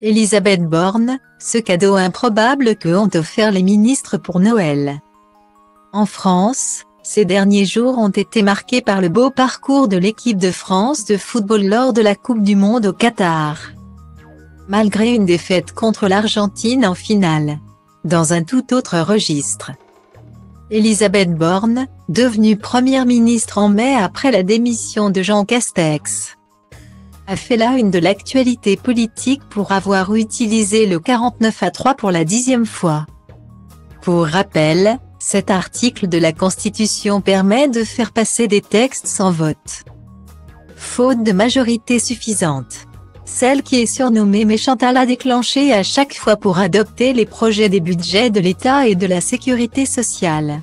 Elisabeth Borne, ce cadeau improbable que ont offert les ministres pour Noël. En France, ces derniers jours ont été marqués par le beau parcours de l'équipe de France de football lors de la Coupe du Monde au Qatar. Malgré une défaite contre l'Argentine en finale. Dans un tout autre registre. Elisabeth Borne, devenue première ministre en mai après la démission de Jean Castex a fait la une de l'actualité politique pour avoir utilisé le 49 à 3 pour la dixième fois. Pour rappel, cet article de la Constitution permet de faire passer des textes sans vote. Faute de majorité suffisante. Celle qui est surnommée méchante l'a déclenché à chaque fois pour adopter les projets des budgets de l'État et de la sécurité sociale.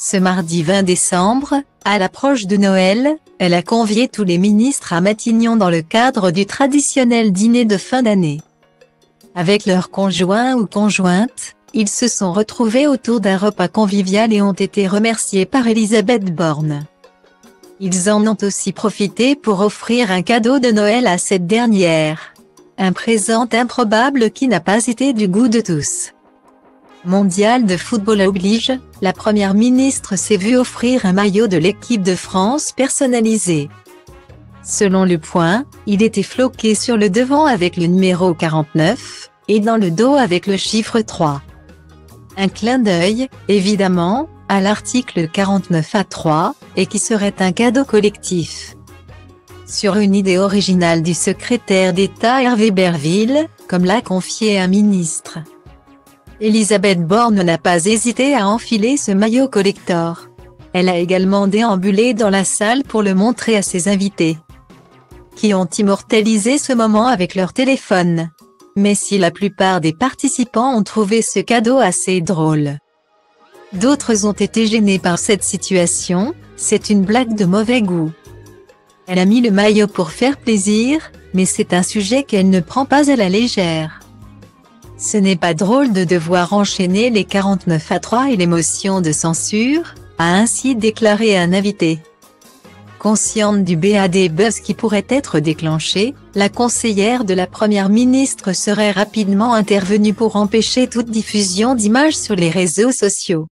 Ce mardi 20 décembre, à l'approche de Noël, elle a convié tous les ministres à Matignon dans le cadre du traditionnel dîner de fin d'année. Avec leurs conjoints ou conjointes, ils se sont retrouvés autour d'un repas convivial et ont été remerciés par Elisabeth Borne. Ils en ont aussi profité pour offrir un cadeau de Noël à cette dernière. Un présent improbable qui n'a pas été du goût de tous mondial de football oblige, la première ministre s'est vue offrir un maillot de l'équipe de France personnalisé. Selon le point, il était floqué sur le devant avec le numéro 49, et dans le dos avec le chiffre 3. Un clin d'œil, évidemment, à l'article 49 à 3, et qui serait un cadeau collectif. Sur une idée originale du secrétaire d'État Hervé Berville, comme l'a confié un ministre. Elisabeth Borne n'a pas hésité à enfiler ce maillot collector. Elle a également déambulé dans la salle pour le montrer à ses invités, qui ont immortalisé ce moment avec leur téléphone. Mais si la plupart des participants ont trouvé ce cadeau assez drôle, d'autres ont été gênés par cette situation, c'est une blague de mauvais goût. Elle a mis le maillot pour faire plaisir, mais c'est un sujet qu'elle ne prend pas à la légère. Ce n'est pas drôle de devoir enchaîner les 49 à 3 et l'émotion de censure, a ainsi déclaré un invité. Consciente du BAD buzz qui pourrait être déclenché, la conseillère de la première ministre serait rapidement intervenue pour empêcher toute diffusion d'images sur les réseaux sociaux.